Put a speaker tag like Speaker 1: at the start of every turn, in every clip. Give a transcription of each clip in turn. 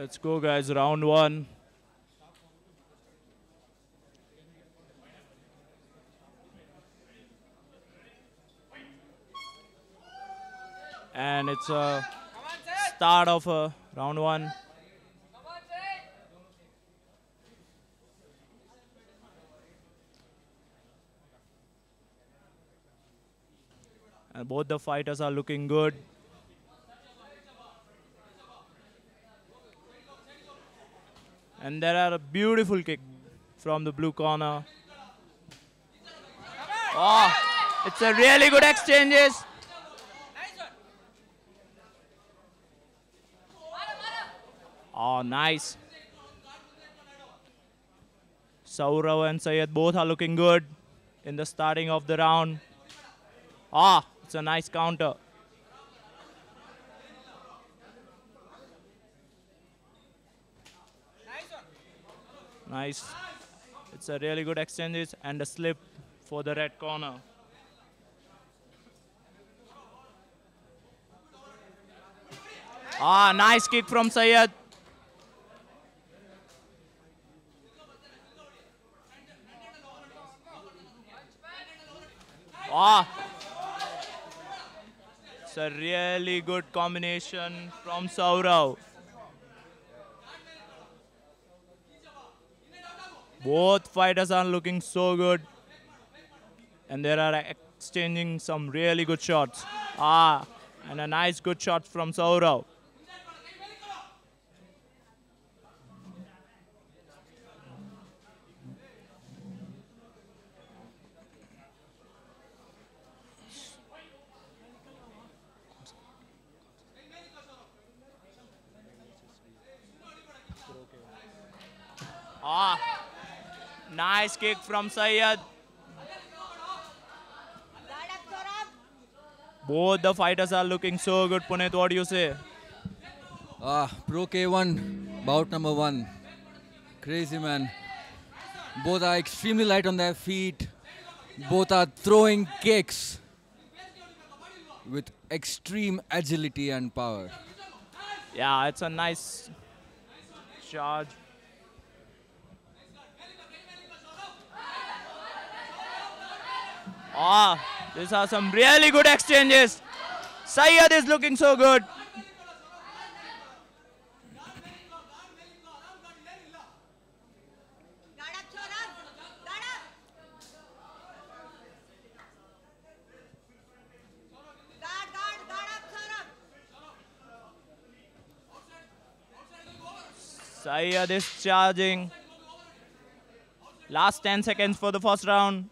Speaker 1: Let's go, guys. Round one. And it's a start of a round one. And both the fighters are looking good. And there are a beautiful kick from the blue corner. Oh, it's a really good exchanges. Oh, nice. Sourav and Syed both are looking good in the starting of the round. Ah, it's a nice counter. Nice. It's a really good exchange and a slip for the red corner. Ah, nice kick from Syed. Ah. It's a really good combination from Sourav. Both fighters are looking so good. And they are exchanging some really good shots. Ah, and a nice good shot from Sourav. Ah, nice kick from Syed. Both the fighters are looking so good. Puneet, what do you say?
Speaker 2: Ah, Pro K1, bout number one. Crazy man. Both are extremely light on their feet. Both are throwing kicks with extreme agility and power.
Speaker 1: Yeah, it's a nice charge. Ah, these are some really good exchanges. Syed is looking so good. Syed is charging. Last 10 seconds for the first round.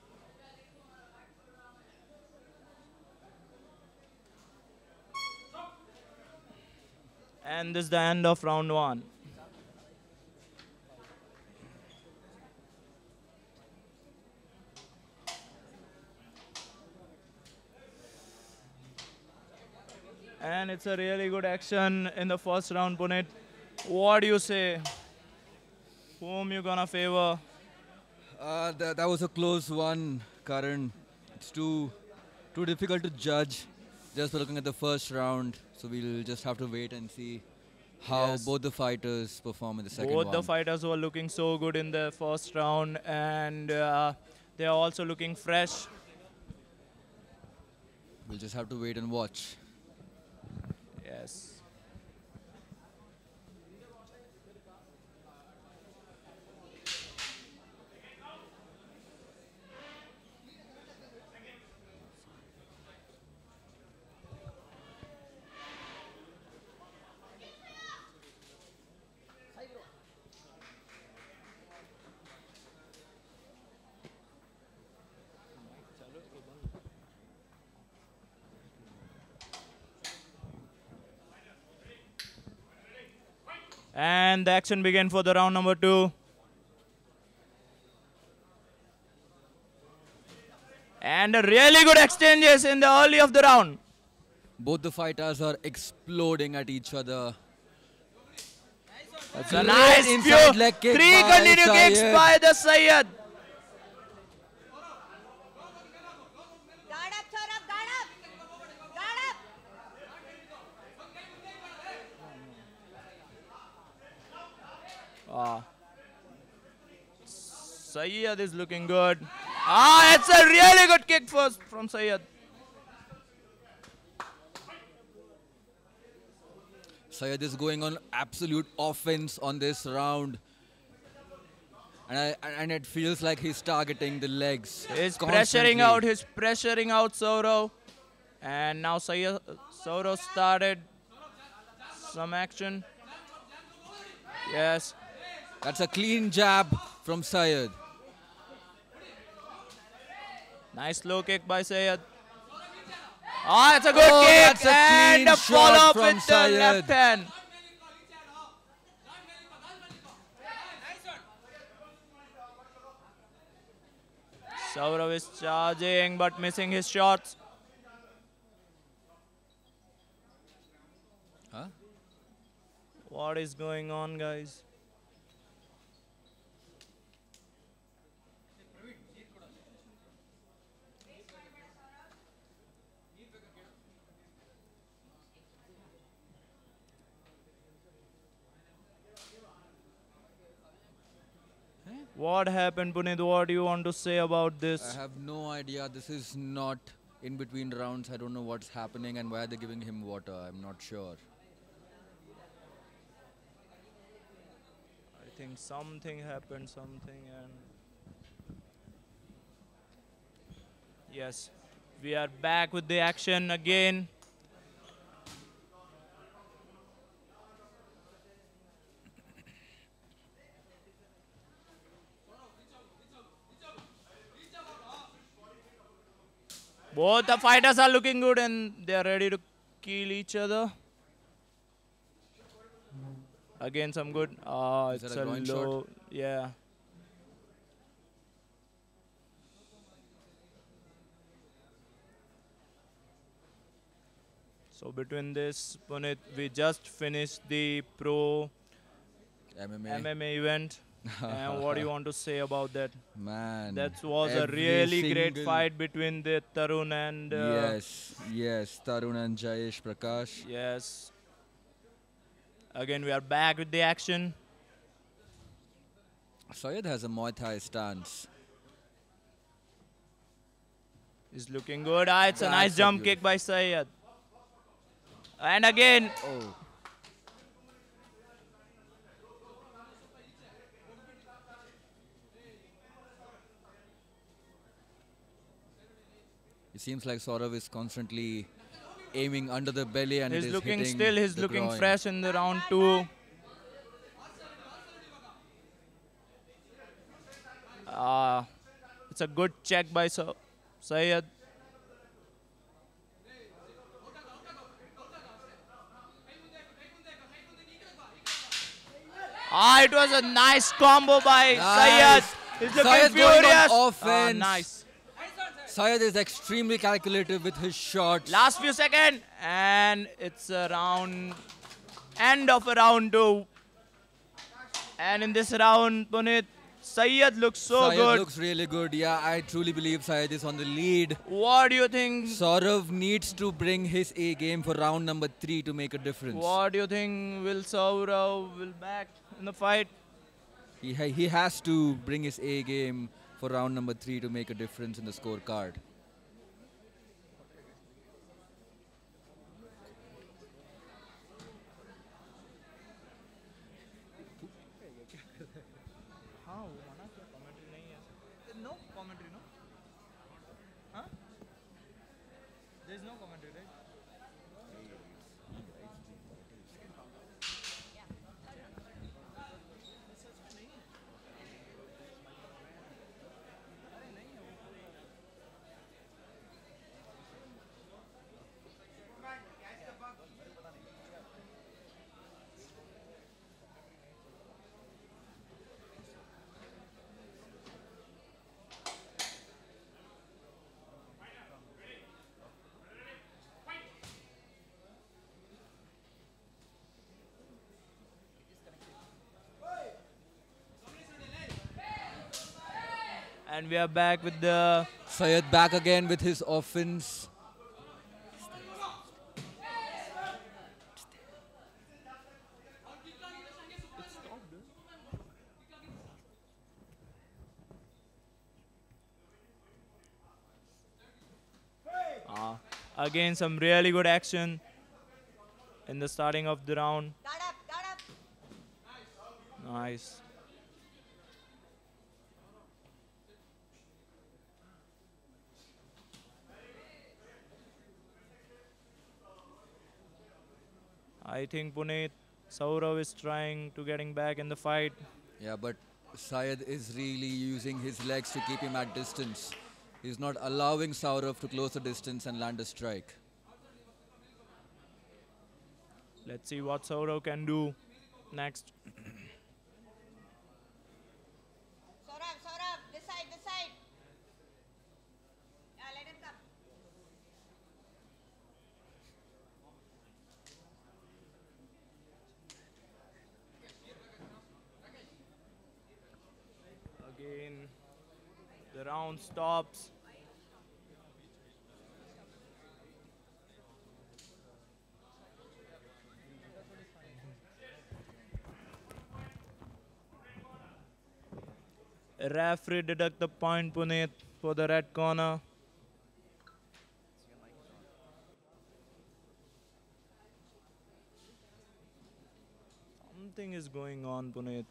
Speaker 1: And this is the end of round one. And it's a really good action in the first round, Puneet. What do you say? Whom you gonna favor?
Speaker 2: Uh, that, that was a close one, Karan. It's too too difficult to judge just looking at the first round. So we'll just have to wait and see how
Speaker 1: Yes.
Speaker 2: both the fighters perform in the second
Speaker 1: Both
Speaker 2: one.
Speaker 1: the fighters were looking so good in the first round, and uh, they are also looking fresh.
Speaker 2: we'll just have to wait and watch.
Speaker 1: Yes. And the action began for the round number two. And a really good exchanges in the early of the round.
Speaker 2: Both the fighters are exploding at each other.
Speaker 1: It's a nice
Speaker 2: inside
Speaker 1: few.
Speaker 2: leg kick
Speaker 1: Three
Speaker 2: by
Speaker 1: continue kicks by the Syed.
Speaker 3: Guard up, Saurabh, guard up. Guard up.
Speaker 1: Ah. Syed is looking good. Ah, it's a really good kick first from Syed.
Speaker 2: Syed is going on absolute offense on this round. And, I, and it feels like he's targeting the legs.
Speaker 1: He's pressuring out, he's pressuring out Sourav. And now Syed, Sourav started some action. Yes.
Speaker 2: That's a clean jab from Syed.
Speaker 1: Nice low kick by Syed. Ah, it's a good
Speaker 2: Oh,
Speaker 1: kick.
Speaker 2: a
Speaker 1: and a follow up with the
Speaker 2: Syed.
Speaker 1: left hand. Sourav is charging but missing his shots.
Speaker 2: Huh?
Speaker 1: What is going on, guys? What happened, Puneet? What do you want to say about this?
Speaker 2: I have no idea. This is not in between rounds. I don't know what's happening and why they're giving him water. I'm not sure.
Speaker 1: I think something happened, something, and yes, we are back with the action again. Both the fighters are looking good and they are ready to kill each other. Again, some good. Ah, it's
Speaker 2: a
Speaker 1: a
Speaker 2: groin shot?
Speaker 1: Yeah. So between this, Puneet, we just finished the pro
Speaker 2: MMA.
Speaker 1: MMA event. And what do you want to say about that?
Speaker 2: Man.
Speaker 1: That was a really great fight between the Tarun and uh,
Speaker 2: yes, yes. Tarun and Jayesh Prakash.
Speaker 1: yes. Again, we are back with the action.
Speaker 2: Syed has a Muay Thai stance.
Speaker 1: He's looking good. Ah, it's a nice jump
Speaker 2: beautiful-
Speaker 1: kick by Syed. And again,
Speaker 2: Oh. It seems like Sourav is constantly aiming under the belly and
Speaker 1: he's
Speaker 2: is
Speaker 1: looking
Speaker 2: hitting
Speaker 1: still. He's looking
Speaker 2: groin.
Speaker 1: fresh in the round two. Ah, it's a good check by Sa- Syed. Ah, it was a nice combo by
Speaker 2: Nice.
Speaker 1: Syed. He's looking
Speaker 2: Syed going on
Speaker 1: furious. Ah,
Speaker 2: offense.
Speaker 1: nice.
Speaker 2: Syed is extremely calculative with his shots.
Speaker 1: Last few seconds, and it's a round, end of a round two. And in this round, Puneet, Syed looks so
Speaker 2: Syed
Speaker 1: good.
Speaker 2: looks really good. Yeah, I truly believe Syed is on the lead.
Speaker 1: what do you think?
Speaker 2: Sourav needs to bring his A game for round number three to make a difference.
Speaker 1: What do you think? Will Sourav will back in the fight?
Speaker 2: He, ha- he has to bring his A game for round number three to make a difference in the scorecard.
Speaker 1: And we are back with the
Speaker 2: Syed back again with his offense.
Speaker 1: uh, again some really good action in the starting of the round.
Speaker 3: Guard up, guard up.
Speaker 1: Nice. I think Puneet Sourav is trying to getting back in the fight.
Speaker 2: Yeah, but Syed is really using his legs to keep him at distance. He's not allowing Sourav to close the distance and land a strike.
Speaker 1: Let's see what Sourav can do next.
Speaker 3: Saurabh, Saurabh, this side, this side. Yeah, let him come.
Speaker 1: The round stops. Referee deduct the point, Puneet, for the red corner. Something is going on, Puneet.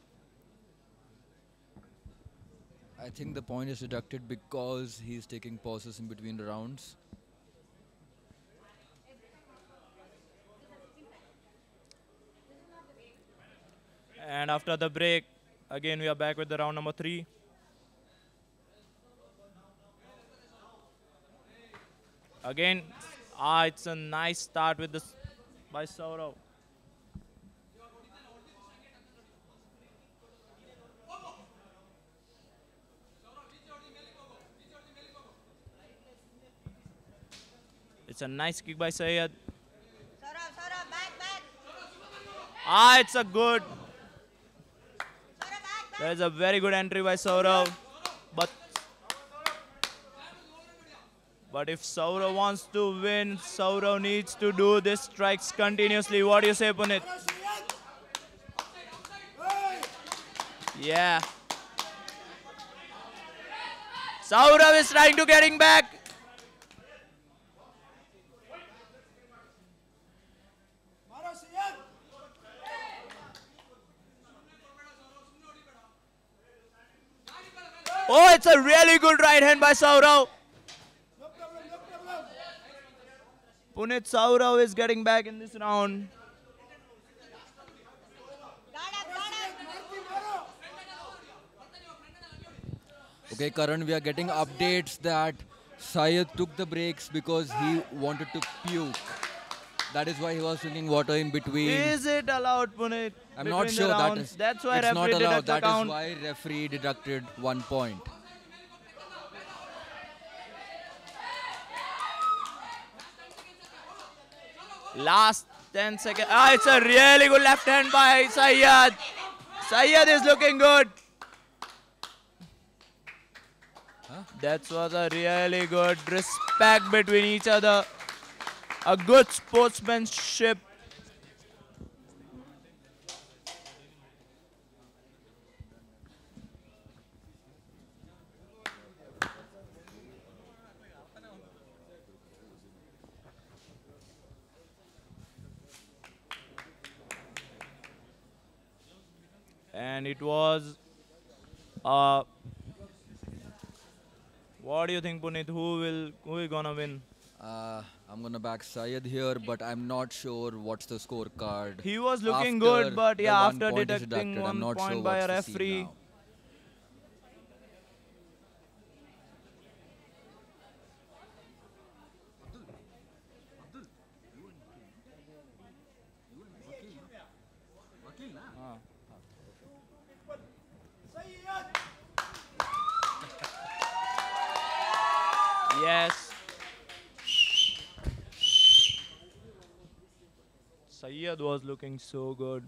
Speaker 2: I think the point is deducted because he's taking pauses in between the rounds.
Speaker 1: And after the break, again we are back with the round number three. Again, ah, it's a nice start with this by Sourav. It's a nice kick by Syed.
Speaker 3: Saurabh, Saurabh, back, back.
Speaker 1: Ah, it's a good
Speaker 3: Saurabh, back, back.
Speaker 1: There is a very good entry by Sourav. But but if Sourav wants to win, Sourav needs to do these strikes continuously. What do you say, Punit? Yeah. Sourav is trying to getting back. Oh, it's a really good right hand by Sourav. Punit Sourav is getting back in this round.
Speaker 2: Okay, Karan, we are getting updates that Syed took the breaks because he wanted to puke. That is why he was drinking water in between.
Speaker 1: Is it allowed, Punit?
Speaker 2: I'm not sure that is.
Speaker 1: That's why
Speaker 2: it's not
Speaker 1: referee
Speaker 2: allowed. That is why referee deducted one point.
Speaker 1: Last 10 seconds. Ah, it's a really good left hand by Syed. Syed is looking good. That was a really good respect between each other. A good sportsmanship. and it was uh what do you think Puneet who will who is gonna win
Speaker 2: Uh, I'm gonna back Syed here, but I'm not sure what's the scorecard.
Speaker 1: he was looking good but yeah after
Speaker 2: point
Speaker 1: deducting
Speaker 2: deducted. I'm
Speaker 1: one
Speaker 2: not
Speaker 1: point
Speaker 2: sure
Speaker 1: by a
Speaker 2: what's the scene
Speaker 1: referee Riyadh was looking so good.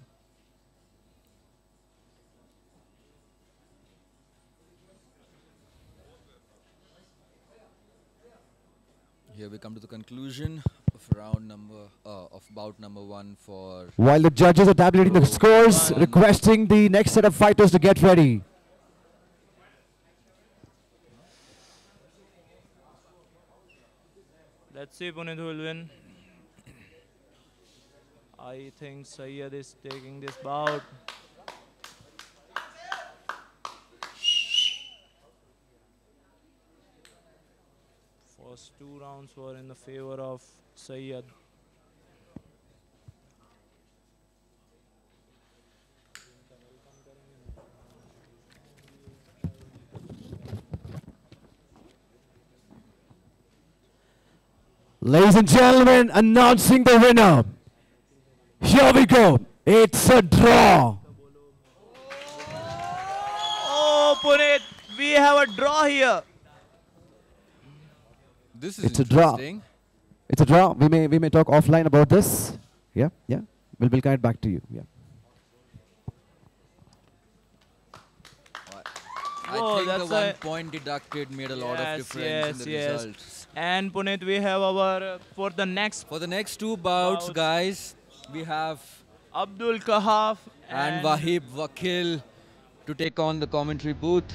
Speaker 2: Here we come to the conclusion of round number uh, of bout number one for.
Speaker 4: While the judges are tabulating the scores, requesting the next set of fighters to get ready.
Speaker 1: Let's see who will win. I think Syed is taking this bout. First two rounds were in the favor of Syed.
Speaker 4: Ladies and gentlemen, announcing the winner. Here we go. It's a draw.
Speaker 1: Oh, Puneet, we have a draw here.
Speaker 2: this is
Speaker 4: It's a draw.
Speaker 2: interesting.
Speaker 4: It's a draw. We may we may talk offline about this. Yeah, yeah. We'll we'll get back to you. Yeah.
Speaker 2: I
Speaker 1: Whoa,
Speaker 2: think the one point deducted made a lot of difference
Speaker 1: yes,
Speaker 2: in the
Speaker 1: yes.
Speaker 2: results.
Speaker 1: And Puneet, we have our uh, for the next
Speaker 2: For the next two bouts,
Speaker 1: Bouts.
Speaker 2: guys, we have
Speaker 1: Abdul Kahaf
Speaker 2: and Wahib Wakil to take on the commentary booth.